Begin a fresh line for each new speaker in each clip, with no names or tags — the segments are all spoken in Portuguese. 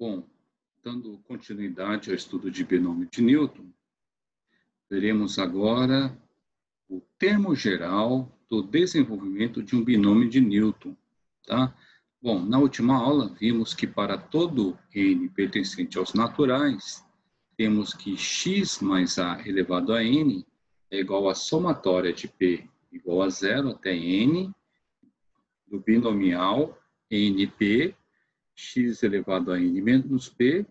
Bom, dando continuidade ao estudo de binômio de Newton, veremos agora o termo geral do desenvolvimento de um binômio de Newton, tá? Bom, na última aula vimos que para todo n pertencente aos naturais, temos que x mais a elevado a n é igual à somatória de p igual a zero até n do binomial np x elevado a n menos p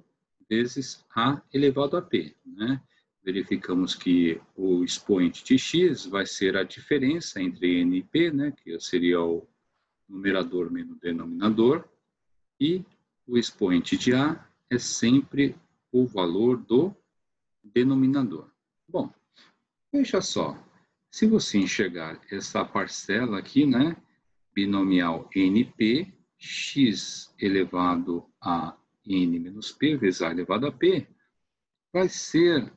vezes a elevado a p. Né? Verificamos que o expoente de x vai ser a diferença entre n e p, né? que seria o numerador menos denominador, e o expoente de a é sempre o valor do denominador. Bom, veja só, se você enxergar essa parcela aqui, né, binomial np, x elevado a n menos p vezes a elevado a p, vai ser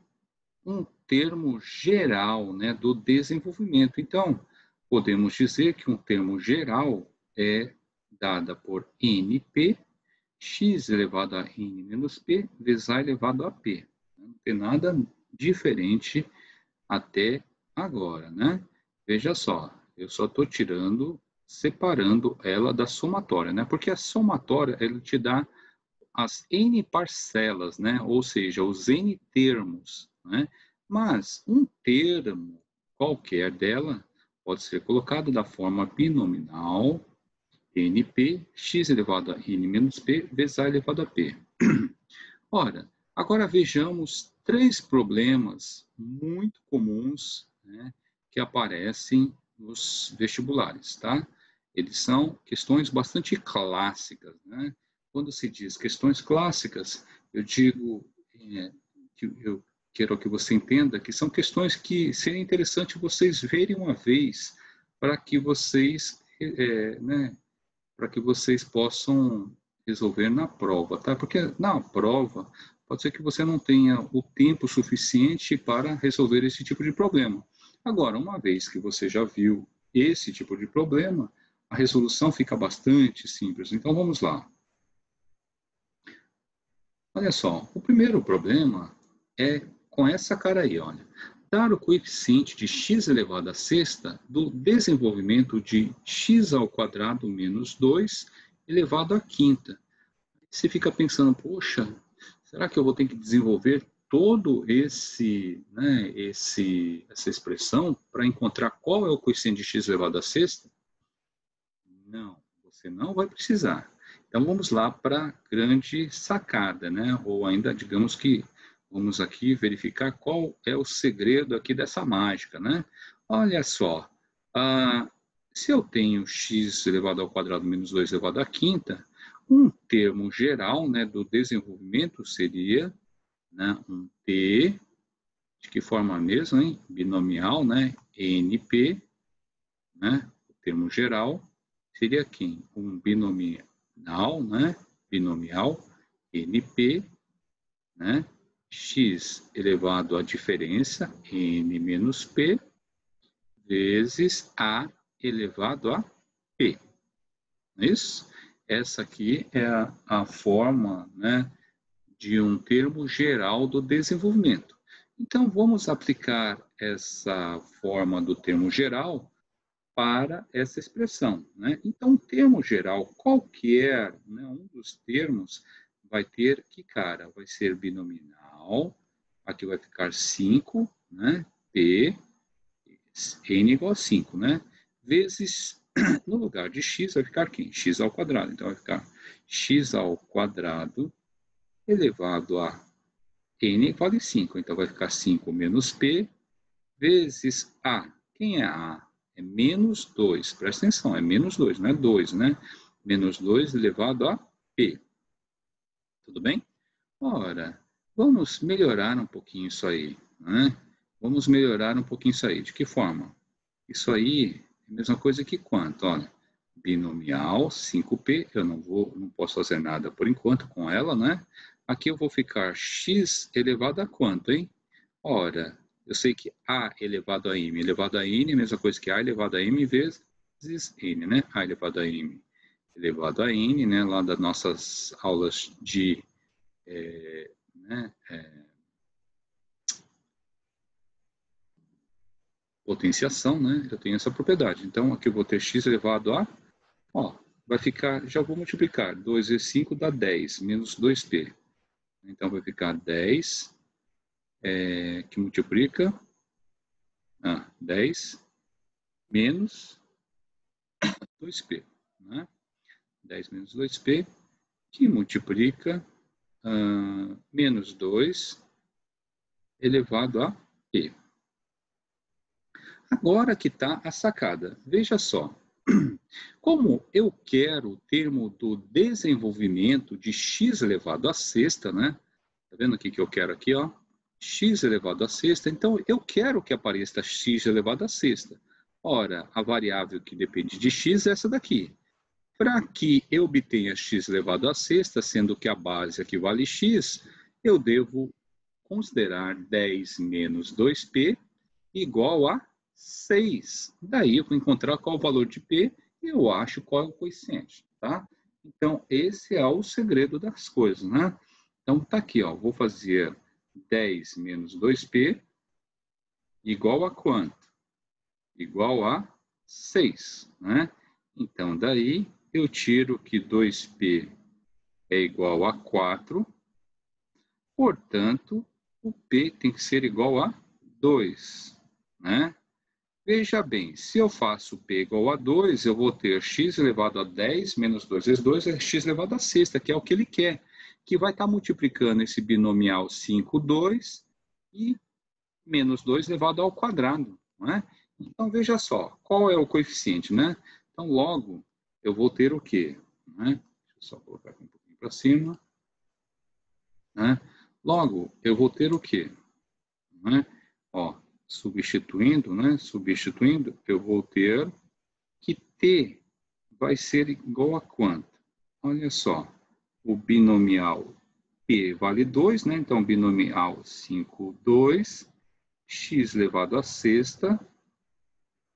um termo geral né, do desenvolvimento. Então, podemos dizer que um termo geral é dada por np, x elevado a n menos p vezes a elevado a p. Não tem nada diferente até agora, né? Veja só, eu só estou tirando separando ela da somatória, né? Porque a somatória, ela te dá as N parcelas, né? Ou seja, os N termos, né? Mas um termo qualquer dela pode ser colocado da forma binominal NP, x elevado a n menos p, vezes a elevado a p. Ora, agora vejamos três problemas muito comuns né, que aparecem nos vestibulares, tá? Eles são questões bastante clássicas, né? Quando se diz questões clássicas, eu digo é, que eu quero que você entenda que são questões que seria interessante vocês verem uma vez para que vocês, é, né, para que vocês possam resolver na prova, tá? Porque na prova pode ser que você não tenha o tempo suficiente para resolver esse tipo de problema. Agora, uma vez que você já viu esse tipo de problema, a resolução fica bastante simples. Então, vamos lá. Olha só, o primeiro problema é com essa cara aí, olha. Dar o coeficiente de x elevado a sexta do desenvolvimento de x ao quadrado menos 2 elevado à quinta. Você fica pensando, poxa, será que eu vou ter que desenvolver todo esse, né, esse, essa expressão para encontrar qual é o coeficiente de x elevado a sexta? Não, você não vai precisar. Então vamos lá para a grande sacada, né? Ou ainda, digamos que vamos aqui verificar qual é o segredo aqui dessa mágica, né? Olha só, ah, se eu tenho x elevado ao quadrado menos 2 elevado à quinta, um termo geral né, do desenvolvimento seria né, um P, de que forma mesmo, hein? binomial, né, NP, né, o termo geral, seria quem? Um binomial, né? Binomial, NP, né? x elevado à diferença, n menos p, vezes a elevado a p. Não é isso? Essa aqui é a, a forma né, de um termo geral do desenvolvimento. Então, vamos aplicar essa forma do termo geral para essa expressão. Né? Então, termo geral qualquer, né, um dos termos, vai ter que cara? Vai ser binominal, aqui vai ficar 5, né? P, n igual a 5, né? Vezes, no lugar de x, vai ficar quem? x ao quadrado. Então, vai ficar x ao quadrado elevado a n vale 5. Então, vai ficar 5 menos p vezes a. Quem é a? é menos 2. Presta atenção, é menos 2, não é 2, né? Menos 2 elevado a P. Tudo bem? Ora, vamos melhorar um pouquinho isso aí, né? Vamos melhorar um pouquinho isso aí. De que forma? Isso aí é a mesma coisa que quanto? Olha, binomial 5P, eu não vou, não posso fazer nada por enquanto com ela, né? Aqui eu vou ficar x elevado a quanto, hein? Ora, eu sei que A elevado a M elevado a N é a mesma coisa que A elevado a M vezes N, né? A elevado a M elevado a N, né? Lá das nossas aulas de é, né, é, potenciação, né? Eu tenho essa propriedade. Então, aqui eu vou ter x elevado a, ó, vai ficar, já vou multiplicar, 2 vezes 5 dá 10, menos 2p. Então, vai ficar 10, é, que multiplica, ah, 10 menos 2p, né? 10 menos 2p, que multiplica uh, menos 2 elevado a p. Agora que está a sacada. Veja só. Como eu quero o termo do desenvolvimento de x elevado a sexta, né? Tá vendo o que, eu quero aqui, ó? x elevado a sexta. Então, eu quero que apareça x elevado a sexta. Ora, a variável que depende de x é essa daqui. Para que eu obtenha x elevado a sexta, sendo que a base aqui vale x, eu devo considerar 10 menos 2p igual a 6. Daí eu vou encontrar qual o valor de P eu acho qual é o coeficiente, tá? Então, esse é o segredo das coisas, né? Então, tá aqui, ó, vou fazer 10 menos 2P igual a quanto? Igual a 6, né? Então, daí eu tiro que 2P é igual a 4, portanto, o P tem que ser igual a 2, né? Veja bem, se eu faço P igual a 2, eu vou ter x elevado a 10 menos 2 vezes 2 é x elevado a sexta, que é o que ele quer, que vai estar multiplicando esse binomial 5, 2 e menos 2 elevado ao quadrado. Não é? Então, veja só, qual é o coeficiente? Né? Então, logo, eu vou ter o quê? Né? Deixa eu só colocar aqui um pouquinho para cima. Né? Logo, eu vou ter o quê? Né? Ó, substituindo, né? Substituindo, eu vou ter que T vai ser igual a quanto? Olha só, o binomial P vale 2, né? Então, binomial 5, 2, x elevado a sexta,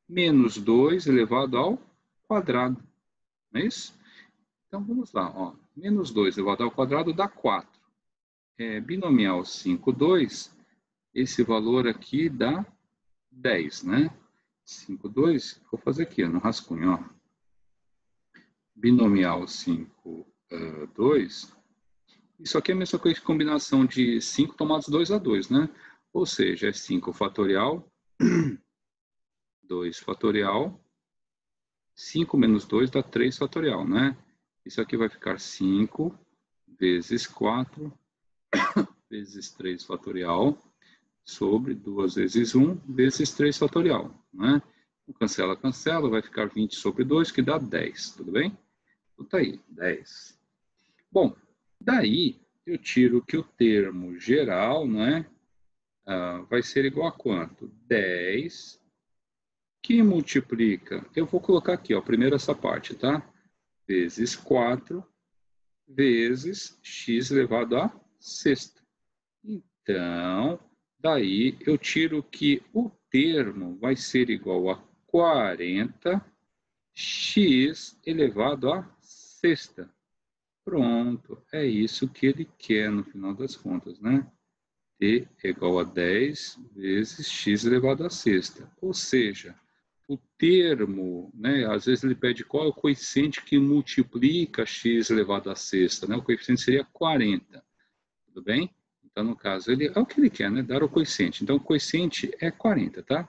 menos 2 elevado ao quadrado. Não é isso? Então, vamos lá. Ó. Menos 2 elevado ao quadrado dá 4. É, binomial 5, 2 esse valor aqui dá 10, né? 5, 2, vou fazer aqui no rascunho, ó. Binomial 5, 2. Isso aqui é a mesma coisa que combinação de 5 tomados 2 a 2, né? Ou seja, é 5 fatorial, 2 fatorial, 5 menos 2 dá 3 fatorial, né? Isso aqui vai ficar 5 vezes 4 vezes 3 fatorial sobre 2 vezes 1 vezes 3 fatorial. Né? Cancela, cancela, vai ficar 20 sobre 2, que dá 10, tudo bem? Então tá aí, 10. Bom, daí eu tiro que o termo geral né, uh, vai ser igual a quanto? 10 que multiplica, eu vou colocar aqui, ó, primeiro essa parte, tá? Vezes 4 vezes x elevado a sexta. Então, Daí eu tiro que o termo vai ser igual a 40 x elevado a sexta. Pronto, é isso que ele quer no final das contas, né? T é igual a 10 vezes x elevado a sexta. Ou seja, o termo, né, às vezes ele pede qual é o coeficiente que multiplica x elevado a sexta, né? O coeficiente seria 40, tudo bem? Então, no caso, ele é o que ele quer, né? Dar o coeficiente. Então, o coeficiente é 40, tá?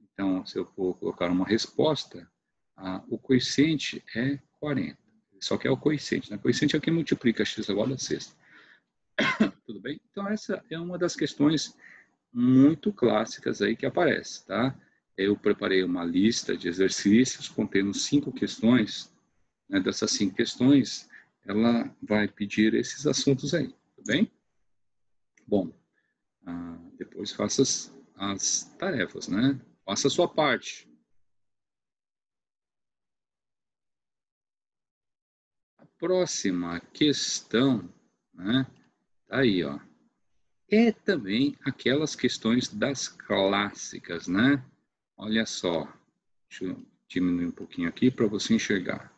Então, se eu for colocar uma resposta, ah, o coeficiente é 40. Só que é o coeficiente, né? O coeficiente é o que multiplica x elevado a sexta. Tudo bem? Então, essa é uma das questões muito clássicas aí que aparece, tá? Eu preparei uma lista de exercícios contendo cinco questões. Né? Dessas cinco questões, ela vai pedir esses assuntos aí, tudo bem? Bom, ah, depois faça as, as tarefas, né? Faça a sua parte. A próxima questão, né? Tá aí, ó. É também aquelas questões das clássicas, né? Olha só. Deixa eu diminuir um pouquinho aqui para você enxergar.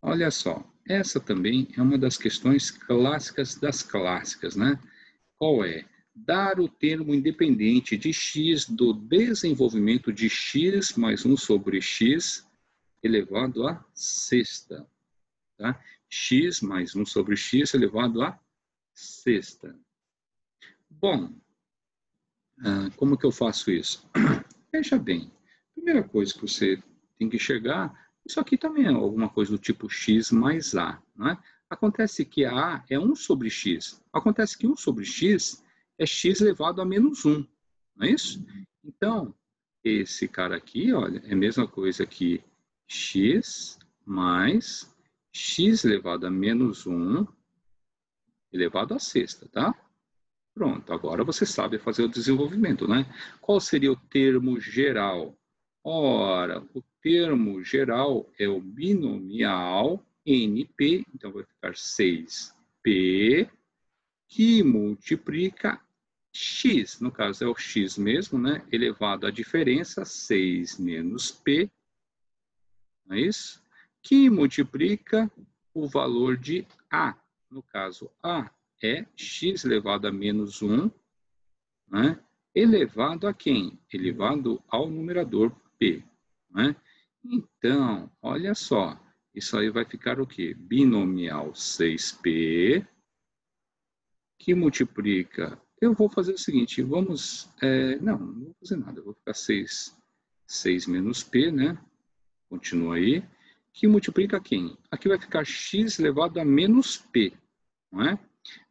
Olha só. essa também é uma das questões clássicas das clássicas, né? Qual é? Dar o termo independente de x do desenvolvimento de x mais 1 sobre x elevado a sexta, tá? x mais 1 sobre x elevado a sexta. Bom, ah, como que eu faço isso? Veja bem, primeira coisa que você tem que chegar, isso aqui também é alguma coisa do tipo x mais a, né? Acontece que a é 1 sobre x. Acontece que 1 sobre x é x elevado a menos 1, não é isso? Então, esse cara aqui, olha, é a mesma coisa que x mais x elevado a menos 1 elevado a sexta, tá? Pronto, agora você sabe fazer o desenvolvimento, né? Qual seria o termo geral? Ora, o termo geral é o binomial NP, então vai ficar 6P, que multiplica x, no caso é o x mesmo, né? Elevado à diferença, 6 menos P, não é isso? Que multiplica o valor de A, no caso A é x elevado a menos 1, né? elevado a quem? Elevado ao numerador p. Né? Então, olha só, isso aí vai ficar o quê? Binomial 6p, que multiplica... Eu vou fazer o seguinte, vamos... É, não, não vou fazer nada, vou ficar 6, 6 menos p, né? Continua aí. Que multiplica quem? Aqui vai ficar x elevado a menos p, não é?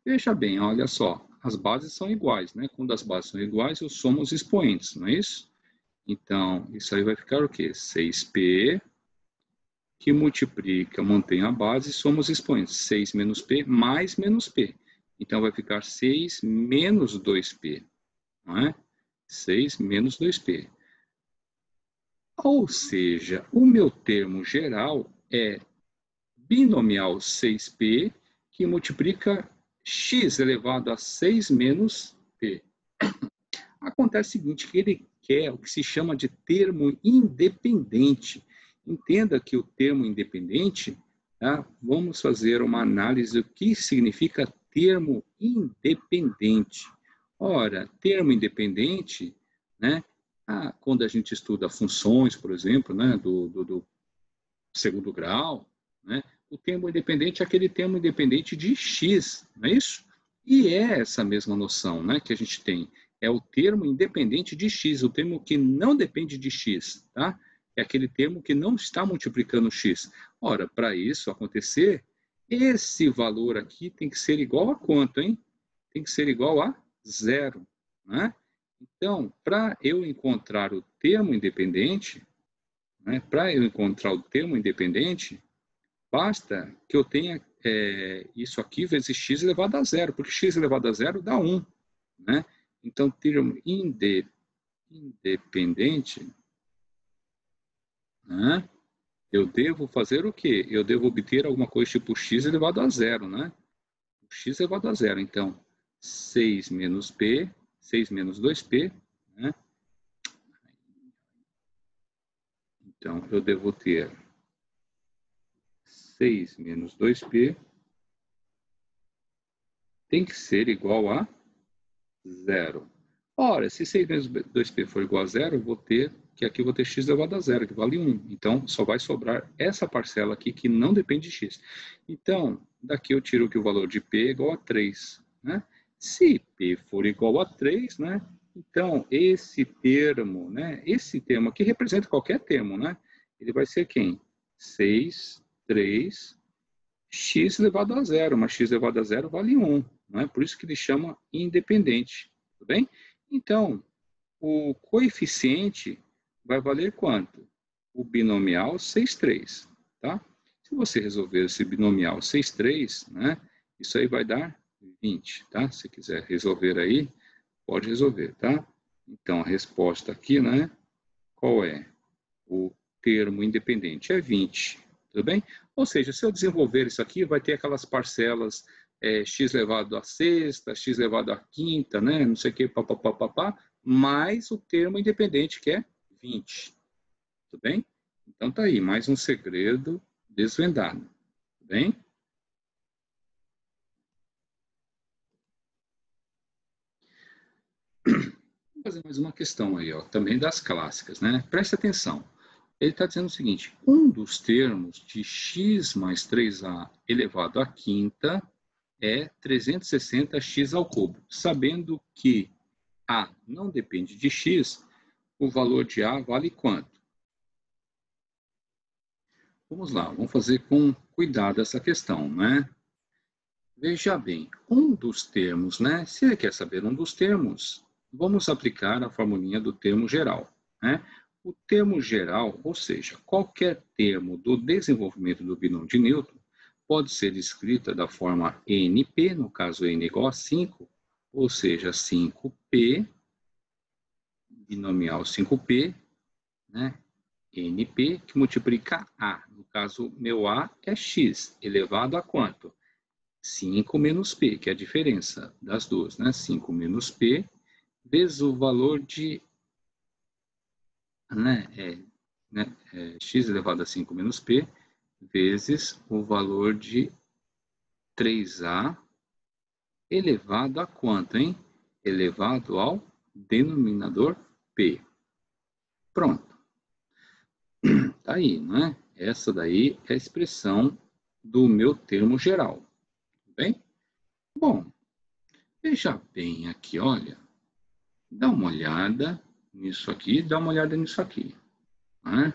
Veja bem, olha só, as bases são iguais, né? Quando as bases são iguais, eu somo os expoentes, não é isso? Então, isso aí vai ficar o quê? 6P, que multiplica, mantém a base, somos expoentes. 6 menos P mais menos P. Então, vai ficar 6 menos 2P, não é? 6 menos 2P. Ou seja, o meu termo geral é binomial 6P, que multiplica x elevado a 6 menos p. Acontece o seguinte, que ele quer o que se chama de termo independente. Entenda que o termo independente, tá? vamos fazer uma análise do que significa termo independente. Ora, termo independente, né? Ah, quando a gente estuda funções, por exemplo, né, do, do, do segundo grau, né, o termo independente é aquele termo independente de x, não é isso? E é essa mesma noção né, que a gente tem. É o termo independente de x, o termo que não depende de x, tá? É aquele termo que não está multiplicando x. Ora, para isso acontecer, esse valor aqui tem que ser igual a quanto, hein? Tem que ser igual a zero, né? Então, para eu encontrar o termo independente, né, para eu encontrar o termo independente, Basta que eu tenha é, isso aqui vezes x elevado a zero, porque x elevado a zero dá 1. Né? Então, termo inde, independente, né? eu devo fazer o quê? Eu devo obter alguma coisa tipo x elevado a zero, né? x elevado a zero. Então, 6 menos p, 6 menos 2p, né? Então, eu devo ter 6 menos 2p tem que ser igual a zero. Ora, se 6 menos 2p for igual a zero, eu vou ter que aqui eu vou ter x elevado a zero, que vale 1. Então, só vai sobrar essa parcela aqui que não depende de x. Então, daqui eu tiro que o valor de p é igual a 3. Né? Se p for igual a 3, né? então esse termo, né? esse termo aqui representa qualquer termo, né? ele vai ser quem? 6 3, x elevado a zero, mas x elevado a zero vale 1, não é? Por isso que ele chama independente, tudo bem? Então, o coeficiente vai valer quanto? O binomial 6, 3, tá? Se você resolver esse binomial 6, 3, né? Isso aí vai dar 20, tá? Se quiser resolver aí, pode resolver, tá? Então, a resposta aqui, né? Qual é? O termo independente é 20 tudo bem? Ou seja, se eu desenvolver isso aqui, vai ter aquelas parcelas é, x elevado a sexta, x elevado a quinta, né? não sei o que, papapá, mais o termo independente, que é 20. Tudo bem? Então tá aí, mais um segredo desvendado. Tudo bem? vamos fazer mais uma questão aí, ó, também das clássicas, né? Preste atenção. Ele está dizendo o seguinte: um dos termos de x mais 3a elevado à quinta é 360x ao cubo. Sabendo que a não depende de x, o valor de a vale quanto? Vamos lá, vamos fazer com cuidado essa questão, né? Veja bem, um dos termos, né? Se ele quer saber um dos termos, vamos aplicar a formulinha do termo geral, né? O termo geral, ou seja, qualquer termo do desenvolvimento do binômio de Newton, pode ser escrita da forma NP, no caso N igual a 5, ou seja, 5P, binomial 5P, né? NP, que multiplica A. No caso, meu A é X, elevado a quanto? 5 menos P, que é a diferença das duas, né? 5 menos P, vezes o valor de né, é, né, é, X elevado a 5 menos P, vezes o valor de 3A elevado a quanto, hein? Elevado ao denominador P. Pronto. Tá aí, né? Essa daí é a expressão do meu termo geral. Bem? Bom, veja bem aqui, olha. Dá uma olhada nisso aqui, dá uma olhada nisso aqui. Né?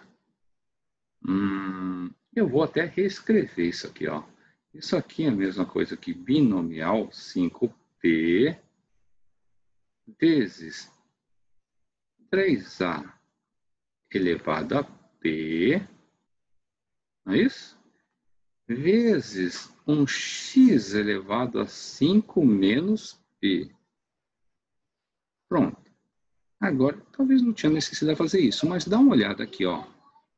Hum, eu vou até reescrever isso aqui, ó. Isso aqui é a mesma coisa que binomial 5p vezes 3a elevado a p, não é isso? Vezes um x elevado a 5 menos p. Pronto. Agora, talvez não tinha necessidade de fazer isso, mas dá uma olhada aqui, ó.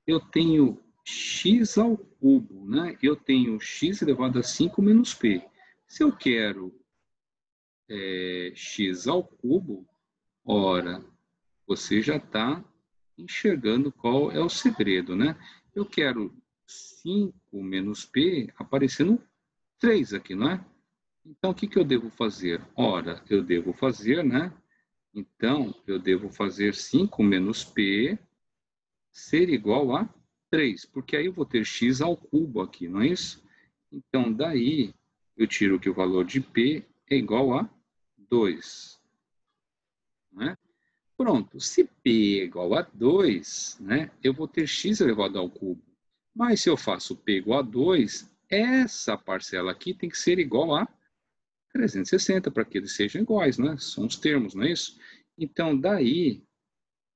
Eu tenho x ao cubo, né? Eu tenho x elevado a 5 menos p. Se eu quero é, x ao cubo, ora, você já está enxergando qual é o segredo, né? Eu quero 5 menos p aparecendo 3 aqui, não é? Então, o que, que eu devo fazer? Ora, eu devo fazer, né? Então, eu devo fazer 5 menos p ser igual a 3, porque aí eu vou ter x ao cubo aqui, não é isso? Então, daí, eu tiro que o valor de P é igual a 2. Né? Pronto, se P é igual a 2, né, eu vou ter x elevado ao cubo. Mas se eu faço P igual a 2, essa parcela aqui tem que ser igual a 360 para que eles sejam iguais, né? São os termos, não é isso? Então, daí,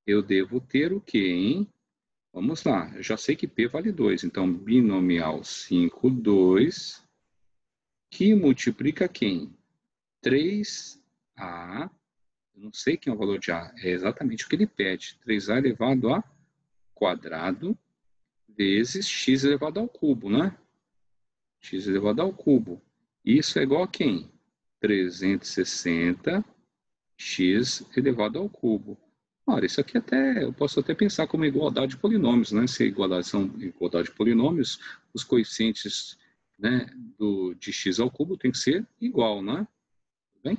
eu devo ter o quê, hein? Vamos lá, eu já sei que P vale 2, então binomial 5, 2, que multiplica quem? 3A, eu não sei quem é o valor de A, é exatamente o que ele pede, 3A elevado a quadrado vezes x elevado ao cubo, né? x elevado ao cubo. Isso é igual a quem? 360 x elevado ao cubo. Ora, isso aqui até eu posso até pensar como igualdade de polinômios, né? Se igualdade são igualdade de polinômios, os coeficientes né, do, de x ao cubo tem que ser igual, né? Bem?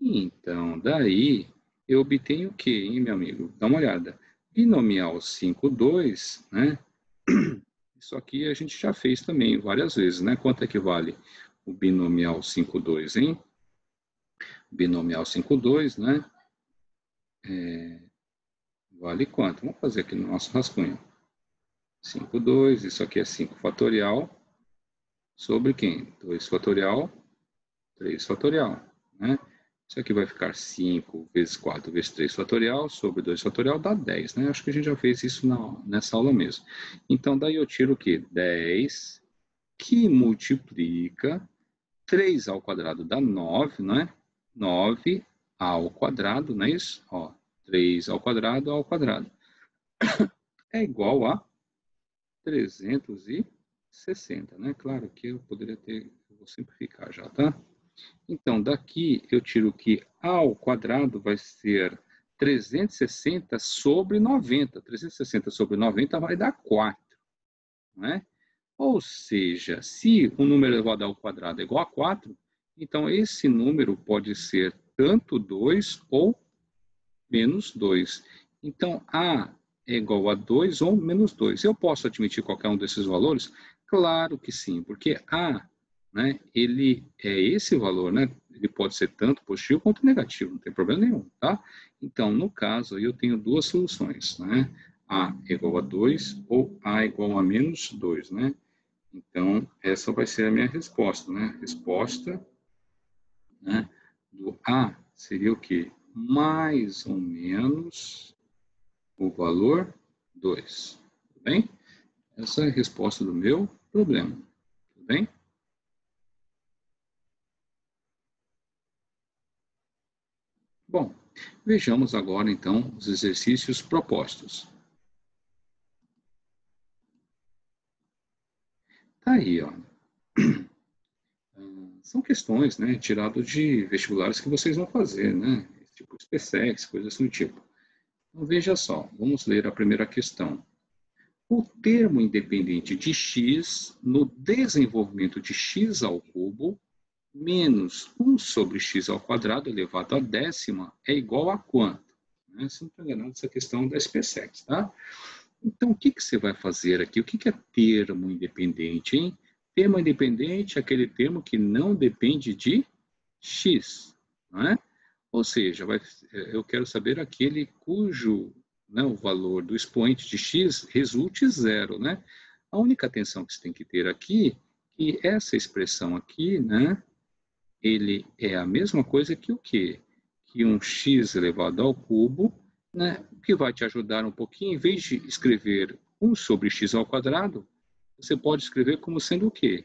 Então, daí eu obtenho o quê, hein, meu amigo? Dá uma olhada. Binomial 5, 2, né? Isso aqui a gente já fez também várias vezes, né? Quanto é que vale o binomial 5, 2, hein? Binomial 5, 2, né? É, vale quanto? Vamos fazer aqui no nosso rascunho. 5, 2, isso aqui é 5 fatorial, sobre quem? 2 fatorial, 3 fatorial, né? Isso aqui vai ficar 5 vezes 4 vezes 3 fatorial, sobre 2 fatorial, dá 10, né? Acho que a gente já fez isso na, nessa aula mesmo. Então, daí eu tiro o quê? 10, que multiplica 3 ao quadrado dá 9, não é? 9 ao quadrado, não é isso? Ó, 3 ao quadrado ao quadrado. É igual a 360, né? Claro que eu poderia ter, vou simplificar já, tá? Então, daqui eu tiro que a ao quadrado vai ser 360 sobre 90. 360 sobre 90 vai dar 4, né? Ou seja, se o número elevado ao quadrado é igual a 4, então esse número pode ser tanto 2 ou menos 2. Então, A é igual a 2 ou menos 2. Eu posso admitir qualquer um desses valores? Claro que sim, porque A, né, ele é esse valor, né? Ele pode ser tanto positivo quanto negativo, não tem problema nenhum, tá? Então, no caso, eu tenho duas soluções, né? A igual a 2 ou A igual a menos 2, né? Então, essa vai ser a minha resposta, né? Resposta né, do A seria o quê? Mais ou menos o valor 2. Tudo bem? Essa é a resposta do meu problema. Tudo bem? Bom, vejamos agora então os exercícios propostos. Tá aí, ó. São questões, né, tiradas de vestibulares que vocês vão fazer, né? Tipo SPSEX, coisas do tipo. Então, veja só, vamos ler a primeira questão. O termo independente de x no desenvolvimento de x ao cubo menos 1 sobre x ao quadrado elevado à décima é igual a quanto? Né? Se não estou enganado, essa questão da SPSEX, tá? Então, o que, que você vai fazer aqui? O que, que é termo independente, hein? Termo independente é aquele termo que não depende de x, não é? Ou seja, vai, é, eu quero saber aquele cujo né, o valor do expoente de x resulte zero, né? A única atenção que você tem que ter aqui que essa expressão aqui, né, ele é a mesma coisa que o quê? Que um x elevado ao cubo, né, que vai te ajudar um pouquinho, em vez de escrever 1 sobre x ao quadrado, você pode escrever como sendo o quê?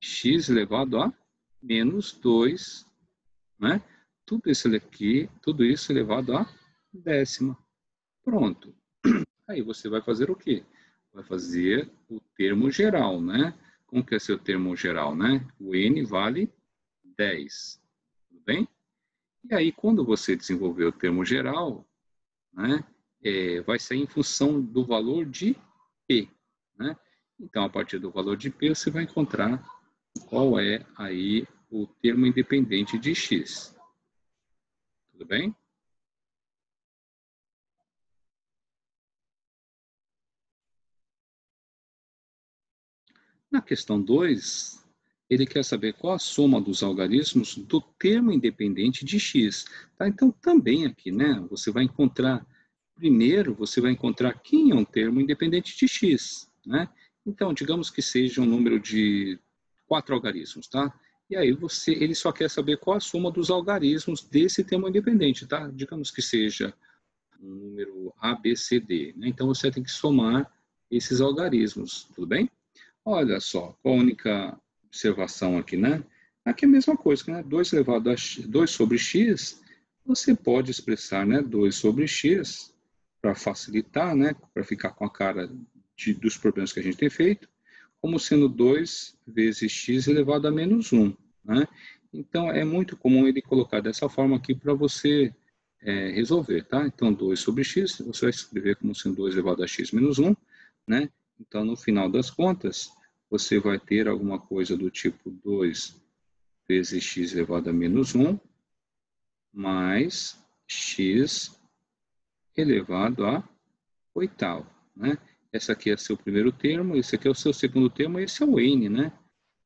x elevado a menos 2, né? Tudo isso aqui, tudo isso elevado a décima. Pronto. Aí você vai fazer o quê? Vai fazer o termo geral, né? Como que é seu termo geral, né? O n vale 10. Tudo bem? E aí, quando você desenvolver o termo geral, né, é, vai sair em função do valor de P. Né? Então, a partir do valor de P, você vai encontrar qual é aí o termo independente de X. Tudo bem? Na questão 2, ele quer saber qual a soma dos algarismos do termo independente de x. Tá? Então, também aqui, né, você vai encontrar, primeiro, você vai encontrar quem é um termo independente de x. Né? Então, digamos que seja um número de quatro algarismos, tá? E aí você, ele só quer saber qual a soma dos algarismos desse termo independente, tá? Digamos que seja um número A, B, C, D. Né? Então, você tem que somar esses algarismos, tudo bem? Olha só, a única observação aqui, né? Aqui é a mesma coisa, né? 2 elevado a x, 2 sobre x, você pode expressar, né, 2 sobre x, para facilitar, né, para ficar com a cara de, dos problemas que a gente tem feito, como sendo 2 vezes x elevado a menos 1, né? Então, é muito comum ele colocar dessa forma aqui para você é, resolver, tá? Então, 2 sobre x, você vai escrever como sendo 2 elevado a x menos 1, né? Então, no final das contas, você vai ter alguma coisa do tipo 2 vezes x elevado a menos 1, mais x elevado a oitavo, né? Esse aqui é seu primeiro termo, esse aqui é o seu segundo termo, esse é o n, né?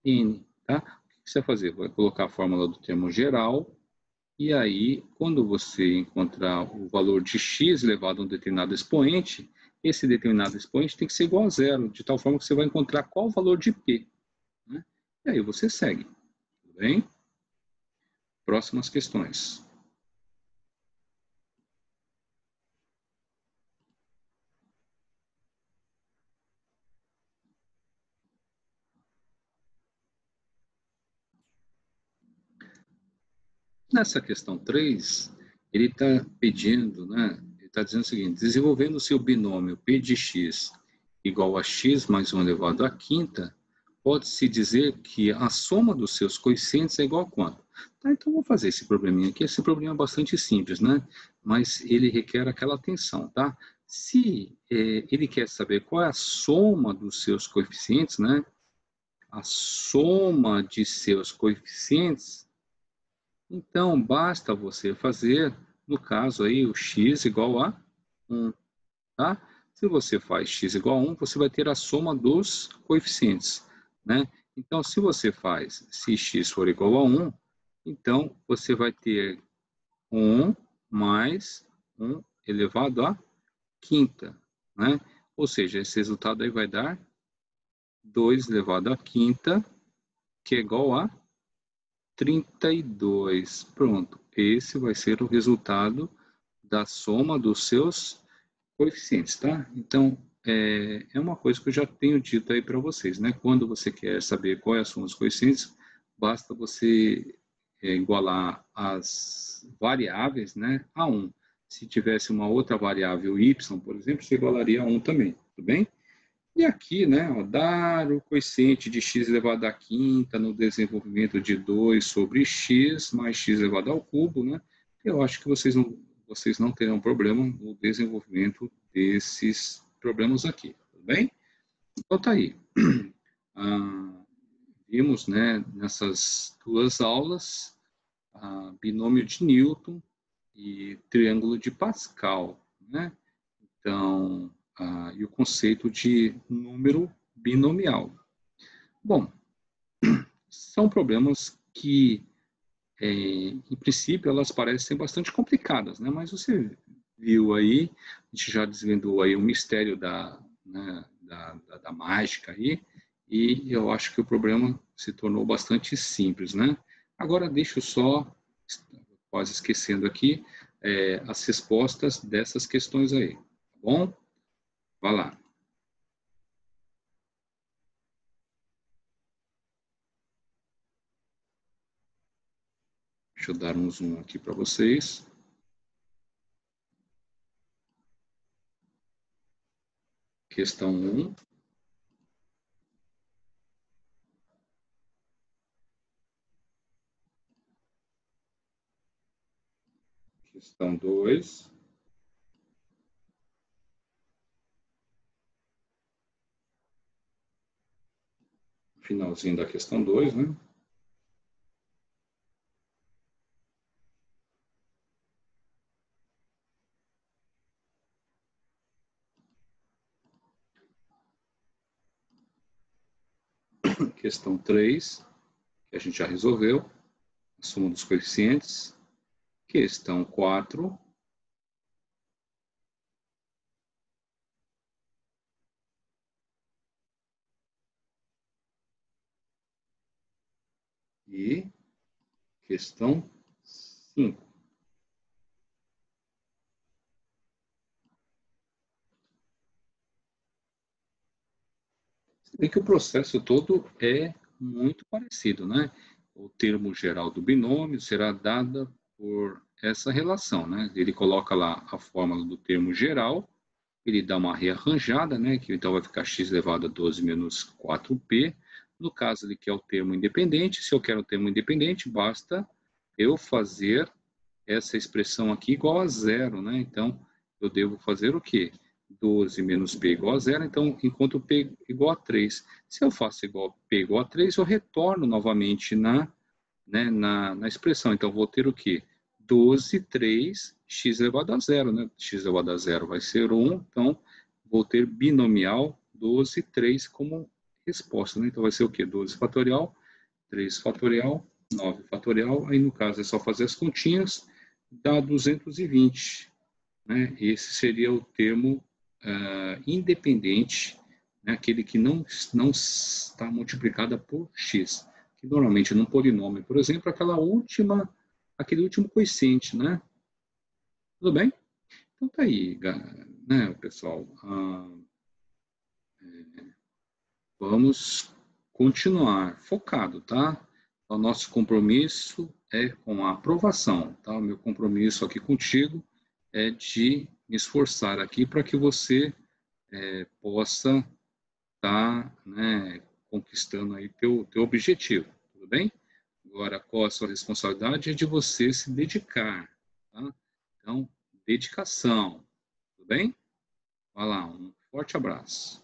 n, tá? O que você vai fazer? Vai colocar a fórmula do termo geral, e aí, quando você encontrar o valor de x elevado a um determinado expoente, esse determinado expoente tem que ser igual a zero, de tal forma que você vai encontrar qual o valor de P. Né? E aí você segue. Tudo bem? Próximas questões. Nessa questão 3, ele está pedindo, né, está dizendo o seguinte, desenvolvendo o seu binômio P de x igual a x mais 1 elevado à quinta, pode-se dizer que a soma dos seus coeficientes é igual a quanto? Tá, então vou fazer esse probleminha aqui. Esse problema é bastante simples, né? Mas ele requer aquela atenção, tá? Se é, ele quer saber qual é a soma dos seus coeficientes, né? A soma de seus coeficientes, então basta você fazer no caso aí, o x igual a 1, tá? Se você faz x igual a 1, você vai ter a soma dos coeficientes, né? Então, se você faz, se x for igual a 1, então você vai ter 1 mais 1 elevado a quinta, né? Ou seja, esse resultado aí vai dar 2 elevado a quinta, que é igual a 32. Pronto, esse vai ser o resultado da soma dos seus coeficientes, tá? Então, é, é uma coisa que eu já tenho dito aí para vocês, né? Quando você quer saber qual é a soma dos coeficientes, basta você é, igualar as variáveis, né, a 1. Se tivesse uma outra variável y, por exemplo, você igualaria a 1 também, tudo bem? E aqui, né, ó, dar o coeficiente de x elevado à quinta no desenvolvimento de 2 sobre x mais x elevado ao cubo, né, eu acho que vocês não, vocês não terão problema no desenvolvimento desses problemas aqui, tudo bem? Então tá aí. Ah, vimos, né, nessas duas aulas, ah, binômio de Newton e triângulo de Pascal, né? Então, ah, e o conceito de número binomial. Bom, são problemas que, é, em princípio, elas parecem bastante complicadas, né? Mas você viu aí, a gente já desvendou aí o mistério da, né, da, da, da mágica aí, e eu acho que o problema se tornou bastante simples, né? Agora deixo só, quase esquecendo aqui, é, as respostas dessas questões aí, tá bom? Vá lá. Deixa eu dar um zoom aqui para vocês. Questão 1. Questão 2. Finalzinho da questão 2, né? Questão 3, que a gente já resolveu, a soma dos coeficientes. Questão 4, E questão 5. Você vê que o processo todo é muito parecido, né? O termo geral do binômio será dada por essa relação, né? Ele coloca lá a fórmula do termo geral, ele dá uma rearranjada, né? Que então vai ficar x elevado a 12 menos 4p, no caso, ele quer o termo independente. Se eu quero o termo independente, basta eu fazer essa expressão aqui igual a zero, né? Então, eu devo fazer o quê? 12 menos p igual a zero, então, enquanto p igual a 3. Se eu faço igual p igual a 3, eu retorno novamente na, né, na, na expressão. Então, vou ter o quê? 12, 3, x elevado a zero, né? x elevado a zero vai ser 1, então, vou ter binomial 12, 3 como resposta. Né? Então vai ser o quê? 12 fatorial, 3 fatorial, 9 fatorial. Aí no caso é só fazer as continhas, dá 220. Né? Esse seria o termo uh, independente, né? aquele que não, não está multiplicado por x. Que normalmente num polinômio, por exemplo, aquela última, aquele último coeficiente, né? Tudo bem? Então tá aí, né, pessoal. Uh, Vamos continuar focado, tá? O nosso compromisso é com a aprovação, tá? O meu compromisso aqui contigo é de me esforçar aqui para que você é, possa estar tá, né, conquistando aí teu, teu objetivo, tudo bem? Agora, qual a sua responsabilidade? É de você se dedicar, tá? Então, dedicação, tudo bem? Vai lá, um forte abraço.